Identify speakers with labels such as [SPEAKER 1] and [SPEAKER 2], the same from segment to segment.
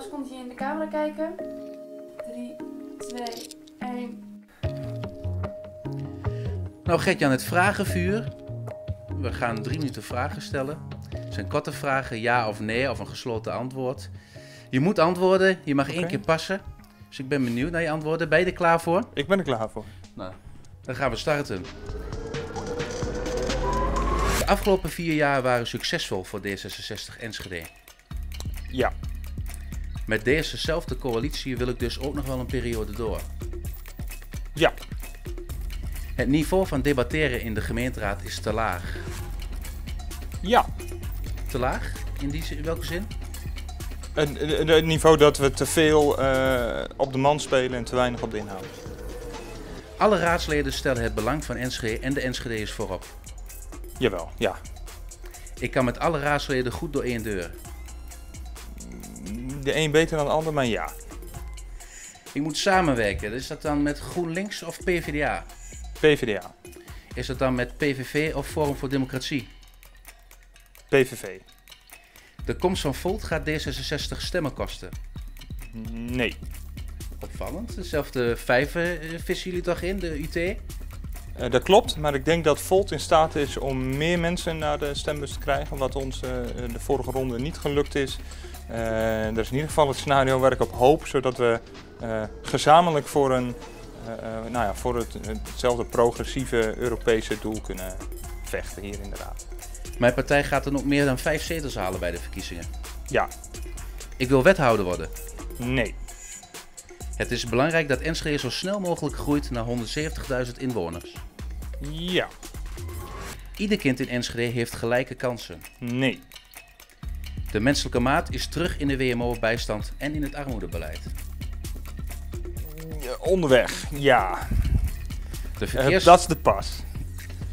[SPEAKER 1] Paus komt hier in de camera kijken. 3, 2, 1.
[SPEAKER 2] Nou, Gert-Jan, het vragenvuur. We gaan drie minuten vragen stellen. Het zijn korte vragen, ja of nee, of een gesloten antwoord. Je moet antwoorden, je mag één keer passen. Dus ik ben benieuwd naar je antwoorden. Ben je er klaar voor?
[SPEAKER 3] Ik ben er klaar voor.
[SPEAKER 2] Nou, dan gaan we starten. De afgelopen vier jaar waren succesvol voor D66 Enschede.
[SPEAKER 3] Ja.
[SPEAKER 2] Met dezezelfde coalitie wil ik dus ook nog wel een periode door.
[SPEAKER 3] Ja.
[SPEAKER 2] Het niveau van debatteren in de gemeenteraad is te laag.
[SPEAKER 3] Ja.
[SPEAKER 2] Te laag? In, die, in welke zin?
[SPEAKER 3] Het niveau dat we te veel eh, op de man spelen en te weinig op de inhoud.
[SPEAKER 2] Alle raadsleden stellen het belang van Enschede en de Enschede's voorop.
[SPEAKER 3] Jawel, ja.
[SPEAKER 2] Ik kan met alle raadsleden goed door één deur.
[SPEAKER 3] De een beter dan de ander, maar ja.
[SPEAKER 2] Ik moet samenwerken. Is dat dan met GroenLinks of PvdA?
[SPEAKER 3] PvdA.
[SPEAKER 2] Is dat dan met PVV of Forum voor Democratie?
[SPEAKER 3] PVV.
[SPEAKER 2] De komst van Volt gaat D66 stemmen kosten.
[SPEAKER 3] Nee.
[SPEAKER 2] Opvallend. Dezelfde vijven eh, vissen jullie toch in, de UT?
[SPEAKER 3] Eh, dat klopt, maar ik denk dat Volt in staat is om meer mensen naar de stembus te krijgen, wat ons eh, de vorige ronde niet gelukt is. Eh, dat is in ieder geval het scenario waar ik op hoop, zodat we eh, gezamenlijk voor, een, eh, eh, nou ja, voor het, hetzelfde progressieve Europese doel kunnen vechten hier in de Raad.
[SPEAKER 2] Mijn partij gaat er nog meer dan vijf zetels halen bij de verkiezingen.
[SPEAKER 3] Ja,
[SPEAKER 2] Ik wil wethouder worden.
[SPEAKER 3] nee,
[SPEAKER 2] Het is belangrijk dat Enschede zo snel mogelijk groeit naar 170.000 inwoners.
[SPEAKER 3] ja,
[SPEAKER 2] Ieder kind in Enschede heeft gelijke kansen.
[SPEAKER 3] nee,
[SPEAKER 2] De menselijke maat is terug in de WMO-bijstand en in het armoedebeleid.
[SPEAKER 3] Onderweg, ja.
[SPEAKER 2] De
[SPEAKER 3] Eh,
[SPEAKER 2] verkeers...
[SPEAKER 3] Dat is de pas.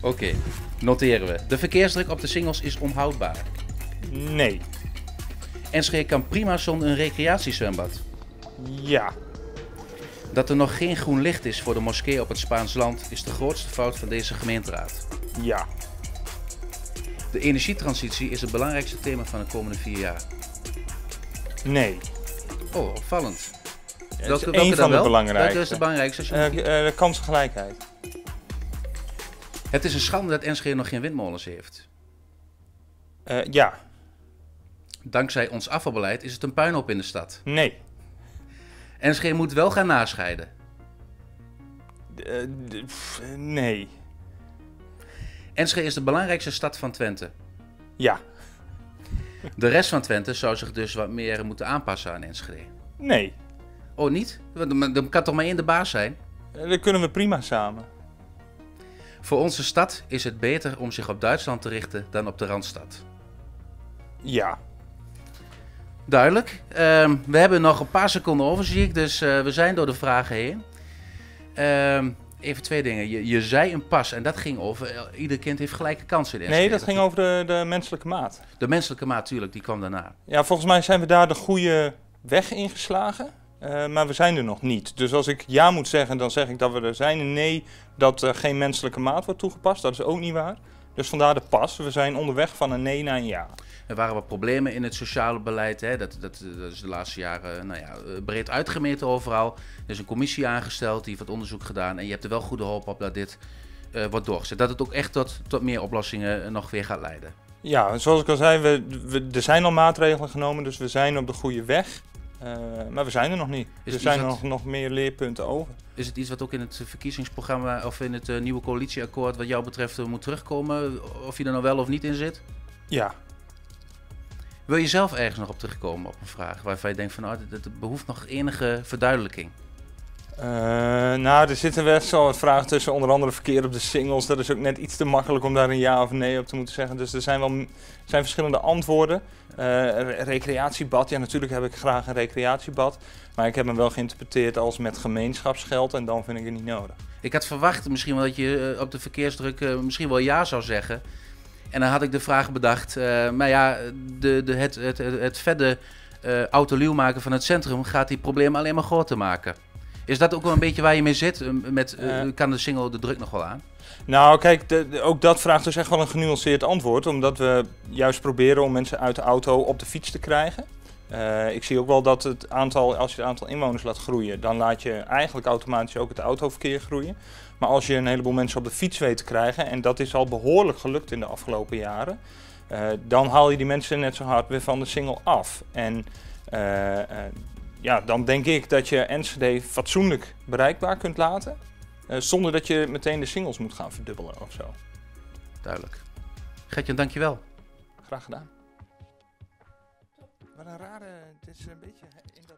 [SPEAKER 2] Oké, noteren we. De verkeersdruk op de singles is onhoudbaar.
[SPEAKER 3] Nee,
[SPEAKER 2] Enschede kan prima zonder een recreatiezwembad.
[SPEAKER 3] ja,
[SPEAKER 2] Dat er nog geen groen licht is voor de moskee op het Spaans land is de grootste fout van deze gemeenteraad.
[SPEAKER 3] ja,
[SPEAKER 2] De energietransitie is het belangrijkste thema van de komende vier jaar.
[SPEAKER 3] nee.
[SPEAKER 2] Oh, opvallend.
[SPEAKER 3] Is
[SPEAKER 2] Welke, welke
[SPEAKER 3] van de
[SPEAKER 2] wel?
[SPEAKER 3] belangrijkste.
[SPEAKER 2] Welke is de belangrijkste? Als je
[SPEAKER 3] Eh, eh, de kansengelijkheid.
[SPEAKER 2] Het is een schande dat Enschede nog geen windmolens heeft.
[SPEAKER 3] Eh, ja,
[SPEAKER 2] Dankzij ons afvalbeleid is het een puinhoop in de stad.
[SPEAKER 3] nee.
[SPEAKER 2] Enschede moet wel gaan nascheiden.
[SPEAKER 3] Nee.
[SPEAKER 2] Enschede is de belangrijkste stad van Twente.
[SPEAKER 3] Ja,
[SPEAKER 2] De rest van Twente zou zich dus wat meer moeten aanpassen aan Enschede.
[SPEAKER 3] nee.
[SPEAKER 2] Oh, niet? Dan kan toch maar één de baas zijn?
[SPEAKER 3] Eh, dat kunnen we prima samen.
[SPEAKER 2] Voor onze stad is het beter om zich op Duitsland te richten dan op de Randstad.
[SPEAKER 3] Ja.
[SPEAKER 2] Duidelijk. Ehm, we hebben nog een paar seconden over, zie ik. Dus eh, we zijn door de vragen heen. Ehm, even twee dingen. Je, je zei een pas en dat ging over... eh, ieder kind heeft gelijke kansen in
[SPEAKER 3] Nee, dat ging over de, de menselijke maat.
[SPEAKER 2] De menselijke maat, tuurlijk, die kwam daarna.
[SPEAKER 3] Ja, volgens mij zijn we daar de goede weg ingeslagen. Eh, maar we zijn er nog niet. Dus als ik ja moet zeggen, dan zeg ik dat we er zijn. En nee, dat er geen menselijke maat wordt toegepast. Dat is ook niet waar. Dus vandaar de pas. We zijn onderweg van een nee naar een ja.
[SPEAKER 2] Er waren wat problemen in het sociale beleid. Hè. Dat, dat, dat is de laatste jaren nou ja, eh, breed uitgemeten overal. Er is een commissie aangesteld, die heeft wat onderzoek gedaan. En je hebt er wel goede hoop op dat dit eh, wordt doorgezet. Dat het ook echt tot, tot meer oplossingen eh, nog weer gaat leiden.
[SPEAKER 3] Ja, zoals ik al zei, we, we, er zijn al maatregelen genomen. Dus we zijn op de goede weg. Eh, maar we zijn er nog niet.
[SPEAKER 2] Is
[SPEAKER 3] er zijn nog, nog meer leerpunten over.
[SPEAKER 2] Is het iets wat ook in het verkiezingsprogramma of in het eh, nieuwe coalitieakkoord wat jou betreft eh, moet terugkomen? Of je er nou wel of niet in zit?
[SPEAKER 3] Ja,
[SPEAKER 2] Wil je zelf ergens nog op terugkomen op een vraag waarvan je denkt van dit, dit behoeft nog enige verduidelijking?
[SPEAKER 3] Eh, nou, er zitten best wel wat vragen tussen, onder andere verkeer op de singles. Dat is ook net iets te makkelijk om daar een ja of nee op te moeten zeggen. Dus er zijn wel zijn verschillende antwoorden. Eh, re- recreatiebad, ja natuurlijk heb ik graag een recreatiebad. Maar ik heb hem wel geïnterpreteerd als met gemeenschapsgeld en dan vind ik het niet nodig.
[SPEAKER 2] Ik had verwacht misschien wel dat je eh, op de verkeersdruk misschien wel ja zou zeggen. En dan had ik de vraag bedacht, maar ja, de, de, het, het, het, verder eh autoluw maken van het centrum gaat die problemen alleen maar groter maken. Is dat ook wel een beetje waar je mee zit? Eh, Met, eh,
[SPEAKER 3] Eh.
[SPEAKER 2] kan de single de druk nog wel aan?
[SPEAKER 3] Nou, kijk, de- de- ook dat vraagt dus echt wel een genuanceerd antwoord. Omdat we juist proberen om mensen uit de auto op de fiets te krijgen. Eh, ik zie ook wel dat het aantal, als je het aantal inwoners laat groeien, dan laat je eigenlijk automatisch ook het autoverkeer groeien. Maar als je een heleboel mensen op de fiets weet te krijgen, en dat is al behoorlijk gelukt in de afgelopen jaren, dan haal je die mensen net zo hard weer van de single af. En ja, dan denk ik dat je Enschede fatsoenlijk bereikbaar kunt laten, eh, zonder dat je meteen de singles moet gaan verdubbelen of zo.
[SPEAKER 2] Duidelijk. Gertjan, dankjewel.
[SPEAKER 3] Graag gedaan. Wat een rare, het is een beetje in dat...